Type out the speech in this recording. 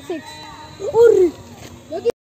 six. Urr.